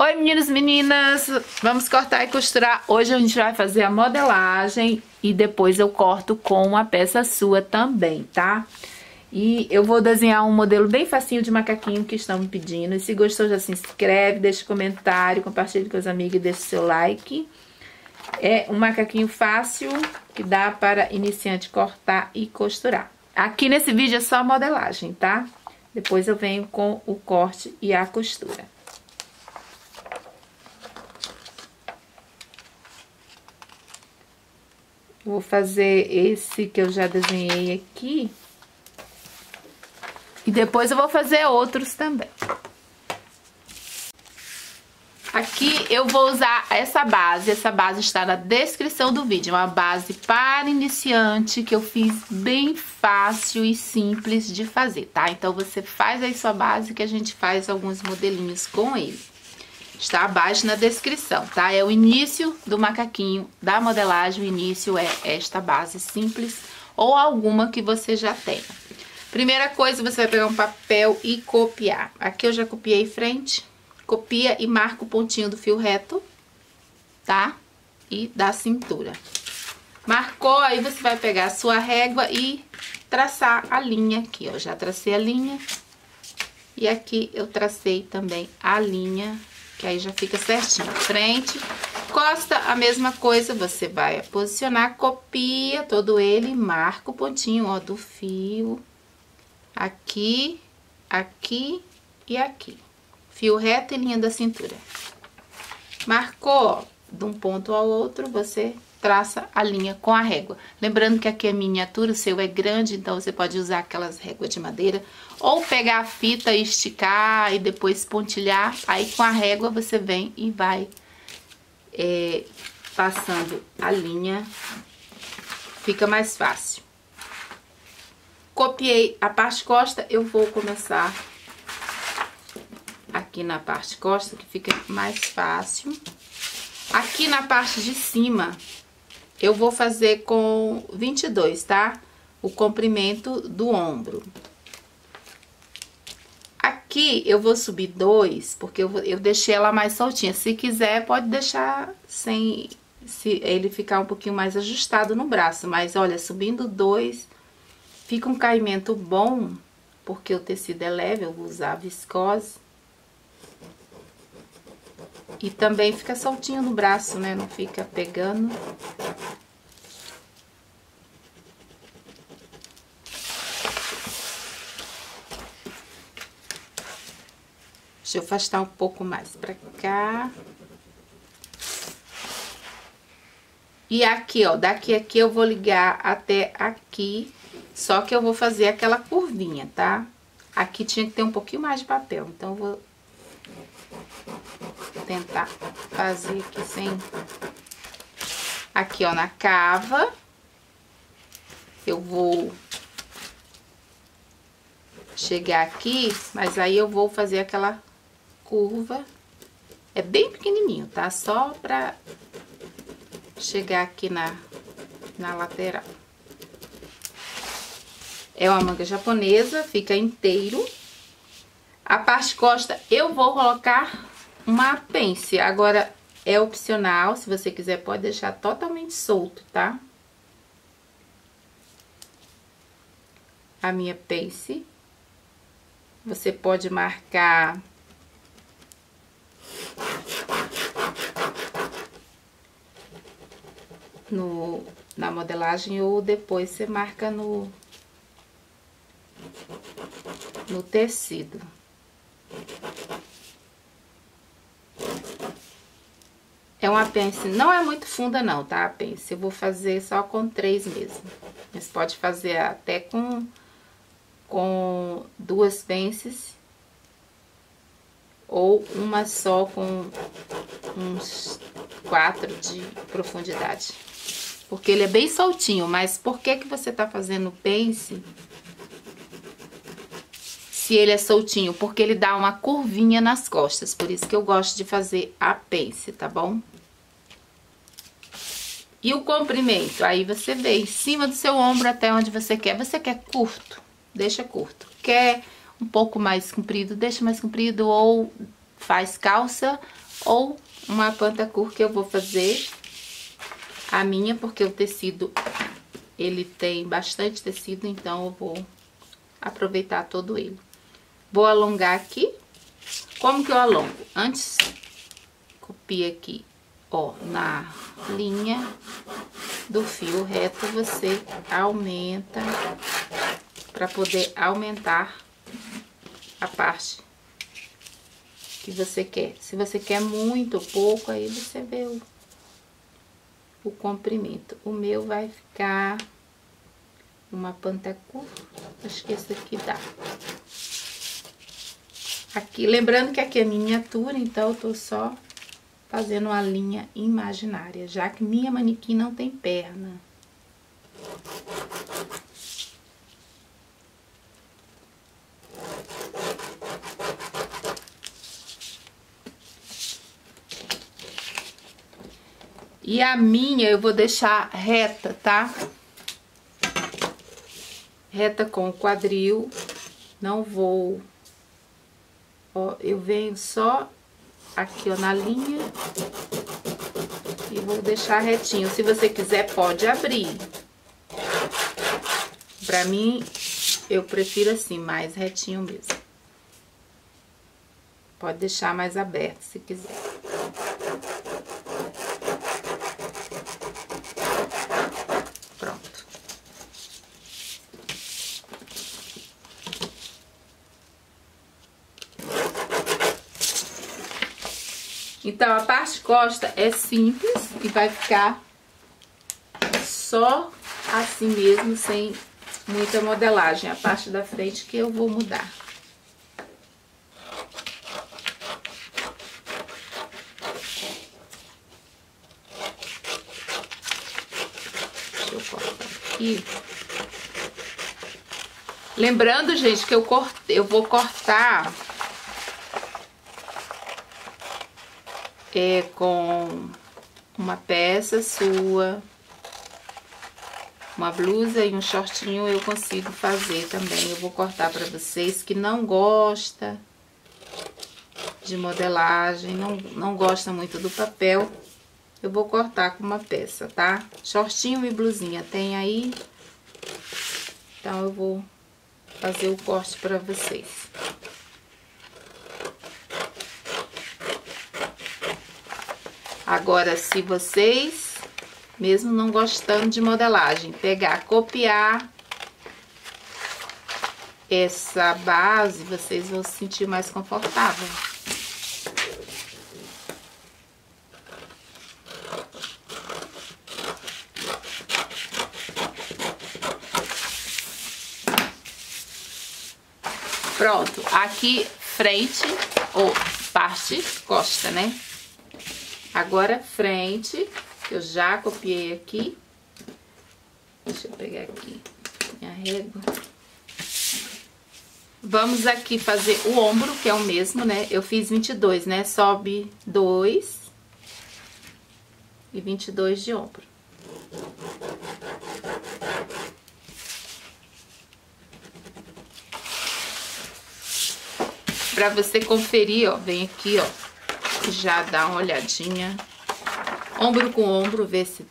Oi meninos e meninas, vamos cortar e costurar. Hoje a gente vai fazer a modelagem e depois eu corto com uma peça sua também, tá? E eu vou desenhar um modelo bem facinho de macaquinho que estão me pedindo. E se gostou já se inscreve, deixa comentário, compartilhe com os amigos e deixa seu like. É um macaquinho fácil que dá para iniciante cortar e costurar. Aqui nesse vídeo é só modelagem, tá? Depois eu venho com o corte e a costura. Vou fazer esse que eu já desenhei aqui. E depois eu vou fazer outros também. Aqui eu vou usar essa base, essa base está na descrição do vídeo, uma base para iniciante que eu fiz bem fácil e simples de fazer, tá? Então você faz aí sua base que a gente faz alguns modelinhos com ele. Está abaixo na descrição, tá? É o início do macaquinho da modelagem, o início é esta base simples ou alguma que você já tenha. Primeira coisa, você vai pegar um papel e copiar. Aqui eu já copiei frente, copia e marca o pontinho do fio reto, tá? E da cintura. Marcou, aí você vai pegar a sua régua e traçar a linha aqui, ó. Já tracei a linha. E aqui eu tracei também a linha que aí já fica certinho. Frente, costa, a mesma coisa, você vai posicionar, copia todo ele, marca o pontinho, ó, do fio, aqui, aqui e aqui. Fio reto e linha da cintura. Marcou, de um ponto ao outro, você traça a linha com a régua. Lembrando que aqui é miniatura, o seu é grande, então você pode usar aquelas réguas de madeira. Ou pegar a fita e esticar e depois pontilhar. Aí com a régua você vem e vai é, passando a linha. Fica mais fácil. Copiei a parte costa, eu vou começar aqui na parte costa, que fica mais fácil. Aqui na parte de cima, eu vou fazer com 22, tá? O comprimento do ombro. Aqui eu vou subir dois, porque eu, eu deixei ela mais soltinha. Se quiser, pode deixar sem se ele ficar um pouquinho mais ajustado no braço. Mas olha, subindo dois, fica um caimento bom, porque o tecido é leve, eu vou usar viscose. E também fica soltinho no braço, né? Não fica pegando. Deixa eu afastar um pouco mais pra cá. E aqui, ó, daqui aqui eu vou ligar até aqui, só que eu vou fazer aquela curvinha, tá? Aqui tinha que ter um pouquinho mais de papel, então eu vou tentar fazer aqui sem... Aqui, ó, na cava, eu vou chegar aqui, mas aí eu vou fazer aquela curva. É bem pequenininho, tá? Só pra chegar aqui na, na lateral. É uma manga japonesa, fica inteiro. A parte costa eu vou colocar uma pence. Agora, é opcional, se você quiser pode deixar totalmente solto, tá? A minha pence. Você pode marcar no, na modelagem ou depois você marca no, no tecido. É uma pence, não é muito funda não, tá? A pence, eu vou fazer só com três mesmo. Mas pode fazer até com, com duas pences. Ou uma só com uns quatro de profundidade. Porque ele é bem soltinho, mas por que que você tá fazendo pence se ele é soltinho? Porque ele dá uma curvinha nas costas, por isso que eu gosto de fazer a pence, tá bom? E o comprimento, aí você vê em cima do seu ombro até onde você quer. Você quer curto, deixa curto. Quer um pouco mais comprido, deixa mais comprido ou faz calça ou uma pantacur que eu vou fazer a minha, porque o tecido, ele tem bastante tecido, então eu vou aproveitar todo ele. Vou alongar aqui. Como que eu alongo? Antes, copia aqui, ó, na linha do fio reto, você aumenta para poder aumentar a parte que você quer. Se você quer muito ou pouco, aí você vê o, o comprimento. O meu vai ficar uma pantacu, acho que esse aqui dá. Aqui, lembrando que aqui é miniatura, então eu tô só fazendo uma linha imaginária, já que minha manequim não tem perna. E a minha eu vou deixar reta, tá? Reta com o quadril. Não vou... Ó, eu venho só aqui, ó, na linha. E vou deixar retinho. Se você quiser, pode abrir. Pra mim, eu prefiro assim, mais retinho mesmo. Pode deixar mais aberto, se quiser. Então, a parte costa é simples e vai ficar só assim mesmo, sem muita modelagem. A parte da frente que eu vou mudar. Deixa eu aqui. Lembrando, gente, que eu, cortei, eu vou cortar é, com uma peça sua, uma blusa e um shortinho eu consigo fazer também. Eu vou cortar para vocês que não gosta de modelagem, não, não gosta muito do papel, eu vou cortar com uma peça, tá? Shortinho e blusinha tem aí, então eu vou fazer o corte para vocês. Agora, se vocês, mesmo não gostando de modelagem, pegar, copiar essa base, vocês vão se sentir mais confortável. Pronto, aqui frente ou parte costa, né? Agora, frente, que eu já copiei aqui. Deixa eu pegar aqui minha régua. Vamos aqui fazer o ombro, que é o mesmo, né? Eu fiz 22, né? Sobe 2 e 22 de ombro. Pra você conferir, ó, vem aqui, ó já dá uma olhadinha. Ombro com ombro, ver se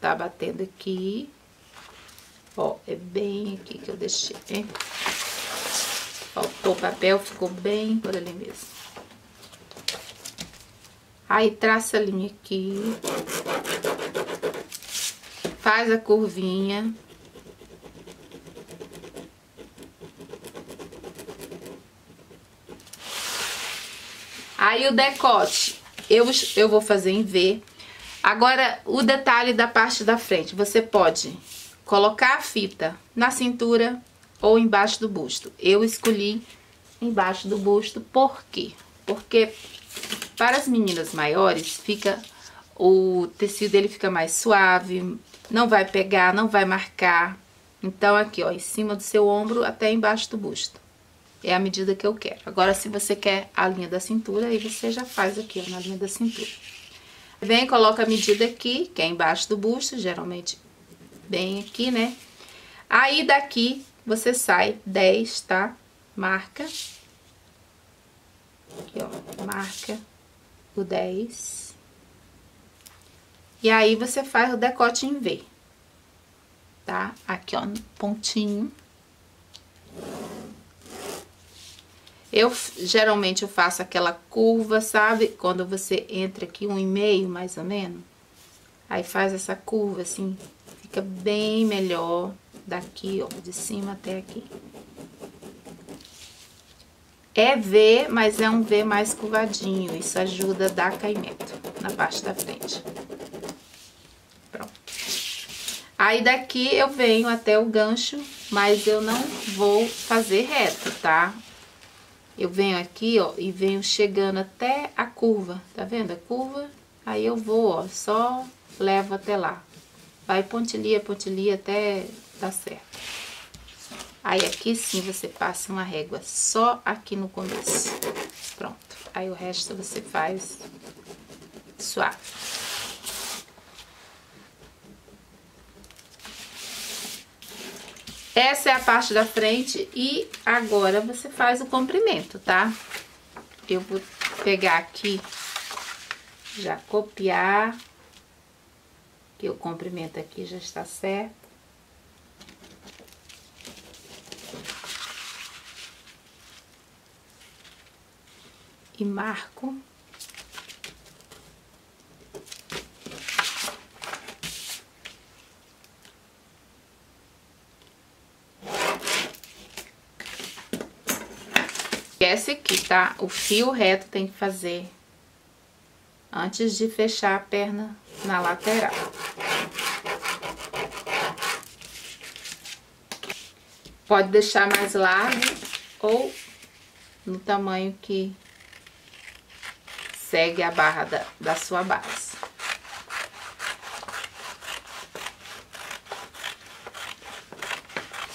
tá batendo aqui. Ó, é bem aqui que eu deixei, hein? Faltou papel, ficou bem por ali mesmo. Aí, traça a linha aqui. Faz a curvinha. Aí o decote, eu, eu vou fazer em V. Agora, o detalhe da parte da frente, você pode colocar a fita na cintura ou embaixo do busto. Eu escolhi embaixo do busto, por quê? Porque para as meninas maiores, fica o tecido ele fica mais suave, não vai pegar, não vai marcar. Então, aqui, ó, em cima do seu ombro até embaixo do busto. É a medida que eu quero. Agora, se você quer a linha da cintura, aí você já faz aqui, ó, na linha da cintura. Vem, coloca a medida aqui, que é embaixo do busto, geralmente bem aqui, né? Aí, daqui, você sai 10, tá? Marca. Aqui, ó, marca. o 10. E aí, você faz o decote em V. Tá? Aqui, ó, no pontinho. Eu, geralmente, eu faço aquela curva, sabe? Quando você entra aqui, um e meio, mais ou menos. Aí, faz essa curva, assim, fica bem melhor daqui, ó, de cima até aqui. É V, mas é um V mais curvadinho. Isso ajuda a dar caimento na parte da frente. Pronto. Aí daqui eu venho até o gancho, mas eu não vou fazer reto, tá? Eu venho aqui, ó, e venho chegando até a curva, tá vendo a curva? Aí eu vou, ó, só levo até lá. Vai pontilha, pontilha até dar certo. Aí aqui sim você passa uma régua só aqui no começo. Pronto. Aí o resto você faz suave. Essa é a parte da frente e agora você faz o comprimento, tá? Eu vou pegar aqui, já copiar, que o comprimento aqui já está certo. e marco. Esquece aqui, tá? O fio reto tem que fazer antes de fechar a perna na lateral. Pode deixar mais largo ou no tamanho que segue a barra da, da sua base.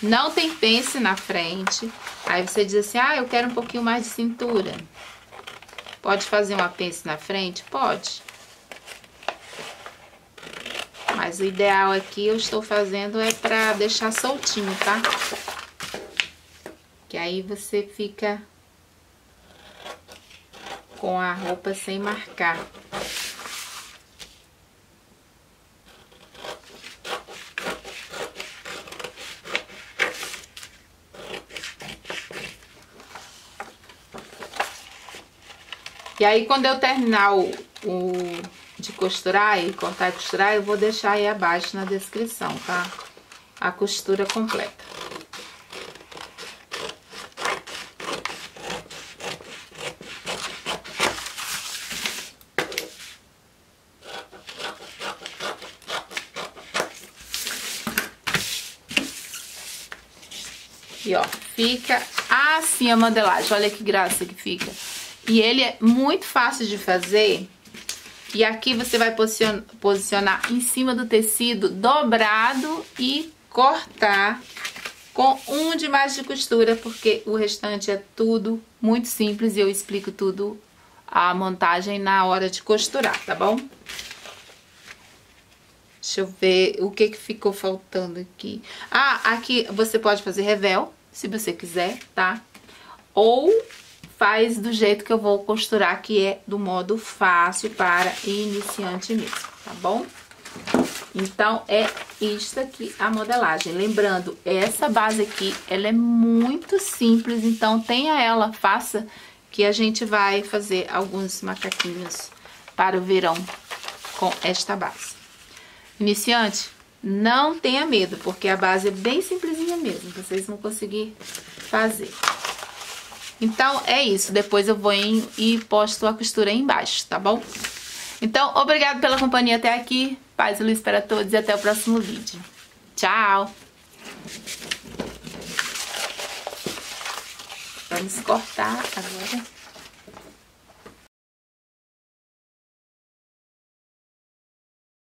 Não tem pence na frente. Aí você diz assim, ah, eu quero um pouquinho mais de cintura. Pode fazer uma pence na frente? Pode. Mas o ideal aqui eu estou fazendo é pra deixar soltinho, tá? Que aí você fica com a roupa sem marcar. E aí, quando eu terminar o, o, de costurar e cortar e costurar, eu vou deixar aí abaixo na descrição, tá? A costura completa. E ó, fica assim a modelagem. Olha que graça que fica. E ele é muito fácil de fazer. E aqui você vai posicionar em cima do tecido dobrado e cortar com um de mais de costura, porque o restante é tudo muito simples e eu explico tudo a montagem na hora de costurar, tá bom? Deixa eu ver o que, que ficou faltando aqui. Ah, aqui você pode fazer revel, se você quiser, tá? Ou faz do jeito que eu vou costurar, que é do modo fácil para iniciante mesmo, tá bom? Então, é isto aqui a modelagem. Lembrando, essa base aqui, ela é muito simples, então tenha ela, faça, que a gente vai fazer alguns macaquinhos para o verão com esta base. Iniciante, não tenha medo, porque a base é bem simplesinha mesmo, vocês vão conseguir fazer. Então, é isso. Depois eu vou em, e posto a costura aí embaixo, tá bom? Então, obrigado pela companhia até aqui. Paz e luz para todos e até o próximo vídeo. Tchau! Vamos cortar agora.